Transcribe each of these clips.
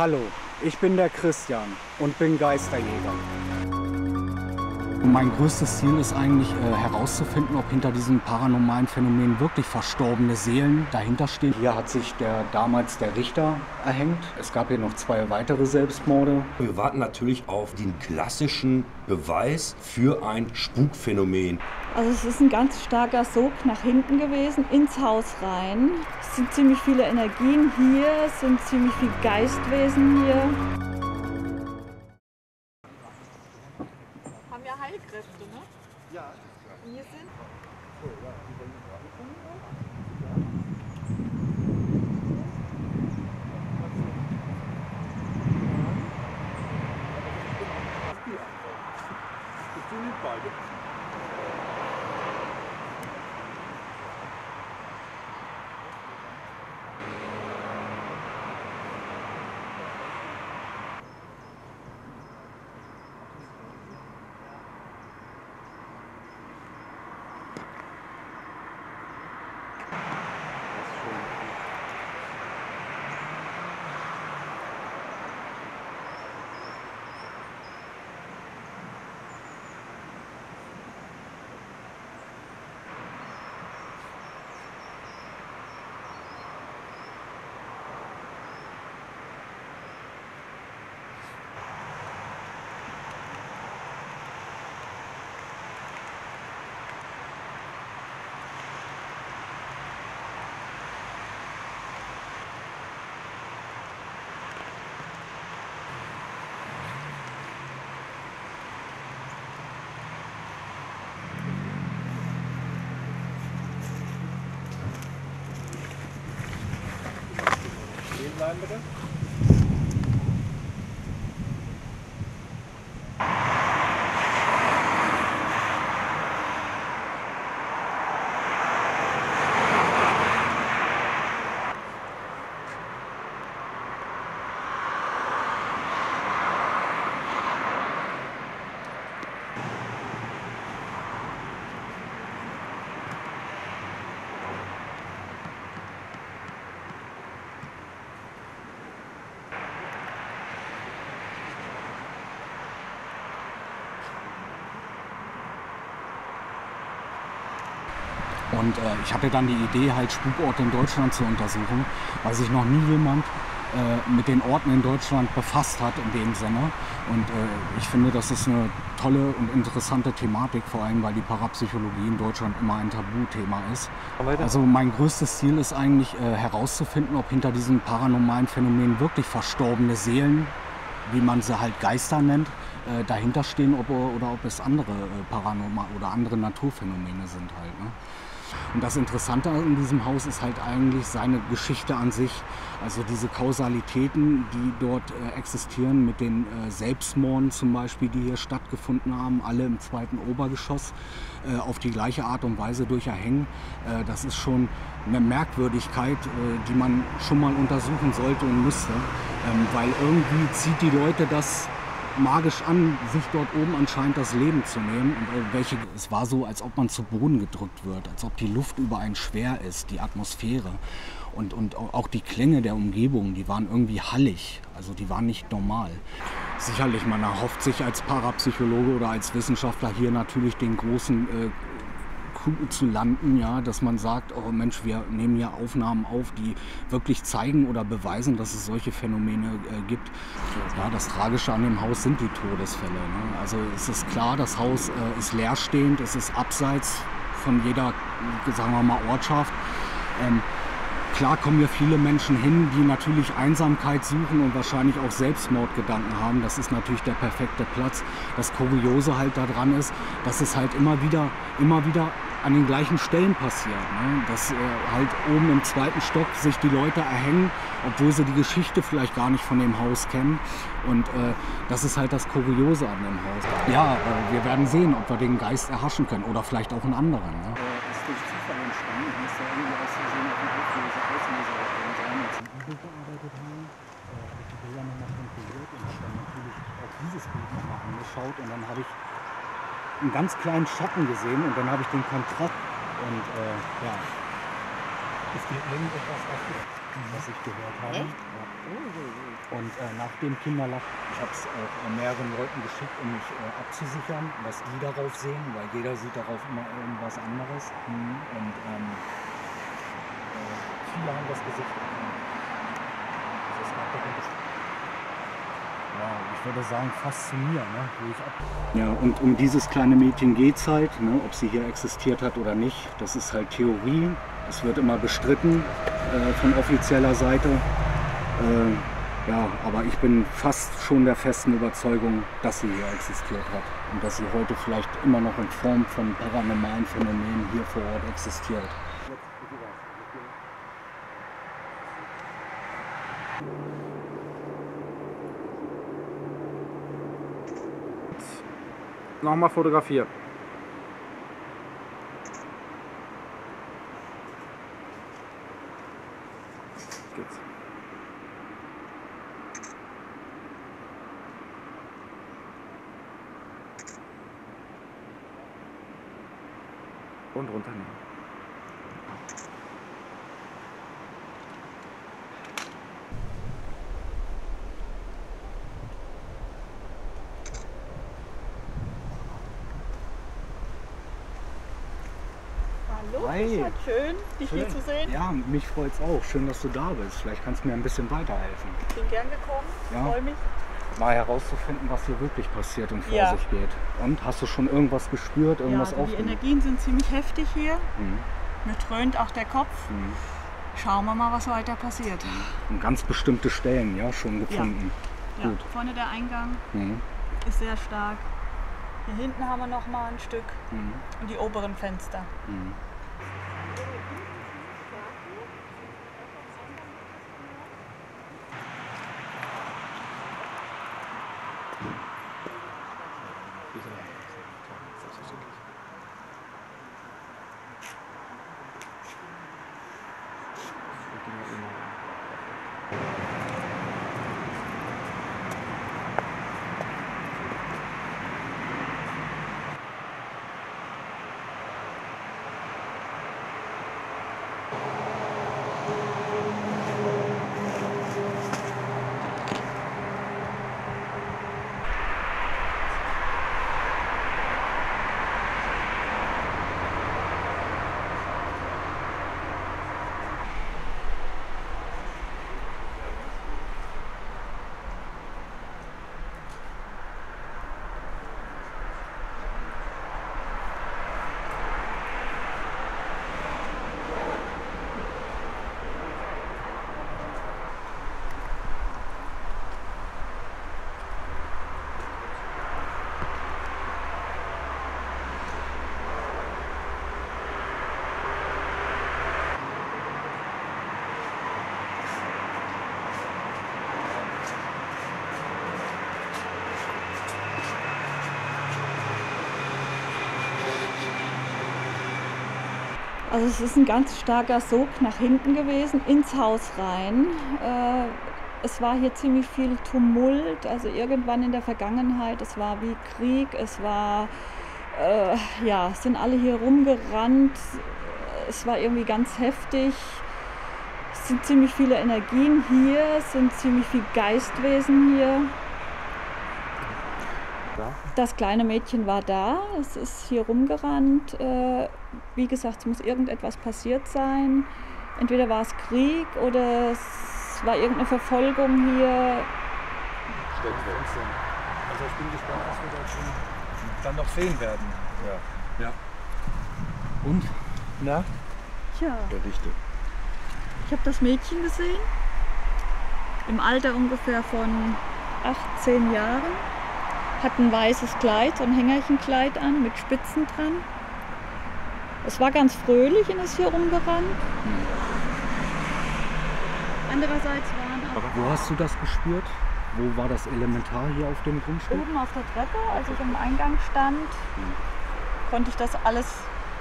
Hallo, ich bin der Christian und bin Geisterjäger. Mein größtes Ziel ist eigentlich äh, herauszufinden, ob hinter diesem paranormalen Phänomen wirklich verstorbene Seelen dahinter stehen. Hier hat sich der, damals der Richter erhängt. Es gab hier noch zwei weitere Selbstmorde. Wir warten natürlich auf den klassischen Beweis für ein Spukphänomen. Also es ist ein ganz starker Sog nach hinten gewesen, ins Haus rein. Es sind ziemlich viele Energien hier, es sind ziemlich viele Geistwesen hier. Haben ja Heilkräfte, ne? Ja. Und hier sind Ich Und äh, ich hatte dann die Idee, halt Spukorte in Deutschland zu untersuchen, weil sich noch nie jemand äh, mit den Orten in Deutschland befasst hat in dem Sinne. Und äh, ich finde, das ist eine tolle und interessante Thematik, vor allem weil die Parapsychologie in Deutschland immer ein Tabuthema ist. Also mein größtes Ziel ist eigentlich äh, herauszufinden, ob hinter diesem paranormalen Phänomen wirklich verstorbene Seelen, wie man sie halt Geister nennt, äh, dahinter stehen ob, oder ob es andere äh, paranormal oder andere Naturphänomene sind halt. Ne? Und das Interessante in diesem Haus ist halt eigentlich seine Geschichte an sich. Also diese Kausalitäten, die dort äh, existieren mit den äh, Selbstmorden zum Beispiel, die hier stattgefunden haben, alle im zweiten Obergeschoss, äh, auf die gleiche Art und Weise durch erhängen. Das ist schon eine Merkwürdigkeit, die man schon mal untersuchen sollte und müsste. Ähm, weil irgendwie zieht die Leute das magisch an, sich dort oben anscheinend das Leben zu nehmen. Und äh, welche, es war so, als ob man zu Boden gedrückt wird, als ob die Luft über einen schwer ist, die Atmosphäre. Und, und auch die Klänge der Umgebung, die waren irgendwie hallig, also die waren nicht normal. Sicherlich, man erhofft sich als Parapsychologe oder als Wissenschaftler hier natürlich den großen äh, zu landen, ja, dass man sagt, oh Mensch, wir nehmen hier Aufnahmen auf, die wirklich zeigen oder beweisen, dass es solche Phänomene äh, gibt. Ja, das Tragische an dem Haus sind die Todesfälle. Ne? Also es ist klar, das Haus äh, ist leerstehend, es ist abseits von jeder, sagen wir mal, Ortschaft. Ähm, Klar kommen hier viele Menschen hin, die natürlich Einsamkeit suchen und wahrscheinlich auch Selbstmordgedanken haben. Das ist natürlich der perfekte Platz. Das Kuriose halt daran ist, dass es halt immer wieder, immer wieder an den gleichen Stellen passiert. Ne? Dass äh, halt oben im zweiten Stock sich die Leute erhängen, obwohl sie die Geschichte vielleicht gar nicht von dem Haus kennen. Und äh, das ist halt das Kuriose an dem Haus. Ja, äh, wir werden sehen, ob wir den Geist erhaschen können oder vielleicht auch einen anderen. Ne? Entstanden, muss da irgendwie aus Versehen auf dem Auflöser Auslöser drin sein, als ein Igel gearbeitet haben. Äh, ich die Bilder nochmal kontrolliert und habe dann natürlich auch dieses Bild nochmal angeschaut und dann habe ich einen ganz kleinen Schatten gesehen und dann habe ich den Kontrast und äh, ja. Ist dir irgendetwas aufgefallen, was ich gehört habe? Echt? Und äh, nach dem Kinderlacht, ich habe es auch äh, mehreren Leuten geschickt, um mich äh, abzusichern, was die darauf sehen, weil jeder sieht darauf immer irgendwas anderes. Und ähm, äh, viele haben das Gesicht erkannt. Das ist. Ja, ich würde sagen, fast zu mir, ne, wo ich ab. Ja, und um dieses kleine Mädchen geht es halt, ne, ob sie hier existiert hat oder nicht. Das ist halt Theorie. Es wird immer bestritten äh, von offizieller Seite. Äh, ja, aber ich bin fast schon der festen Überzeugung, dass sie hier existiert hat und dass sie heute vielleicht immer noch in Form von paranormalen Phänomenen hier vor Ort existiert. Nochmal fotografieren. Geht's. Und runternehmen. Hallo, Hi. halt schön, dich hier Schön. zu sehen. Ja, mich freut es auch. Schön, dass du da bist. Vielleicht kannst du mir ein bisschen weiterhelfen. Bin gern gekommen, Ja. freue mich. Mal herauszufinden, was hier wirklich passiert und vor Ja. sich geht. Und hast du schon irgendwas gespürt, Ja, irgendwas also die? Energien sind ziemlich heftig hier. Mhm. Mir dröhnt auch der Kopf. Mhm. Schauen wir mal, was weiter passiert. Und ganz bestimmte Stellen, ja, schon gefunden. Ja, Gut. vorne der Eingang Mhm. ist sehr stark. Hier hinten haben wir noch mal ein Stück Mhm. und die oberen Fenster. Mhm. Also es ist ein ganz starker Sog nach hinten gewesen, ins Haus rein. Äh, es war hier ziemlich viel Tumult, also irgendwann in der Vergangenheit, es war wie Krieg, es war, äh, ja, sind alle hier rumgerannt, es war irgendwie ganz heftig. Es sind ziemlich viele Energien hier, es sind ziemlich viele Geistwesen hier. Das kleine Mädchen war da, es ist hier rumgerannt. Äh, wie gesagt, es muss irgendetwas passiert sein. Entweder war es Krieg oder es war irgendeine Verfolgung hier. Also ich bin gespannt, was wir da schon dann noch sehen werden. Ja. Ja. Und? Na? Tja, Berichte. ich habe das Mädchen gesehen. Im Alter ungefähr von 18 Jahren. Hat ein weißes Kleid, so ein Hängerchenkleid an mit Spitzen dran. Es war ganz fröhlich und ist hier rumgerannt. Andererseits waren auch Wo hast du das gespürt? Wo war das Elementar hier auf dem Grundstück? oben auf der Treppe, als ich am Eingang stand, konnte ich das alles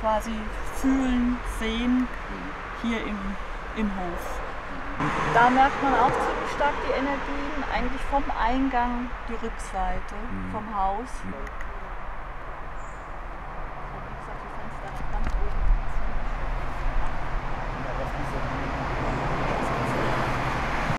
quasi fühlen, sehen, hier im, im Hof. Da merkt man auch ziemlich stark die Energien, eigentlich vom Eingang die Rückseite vom Haus.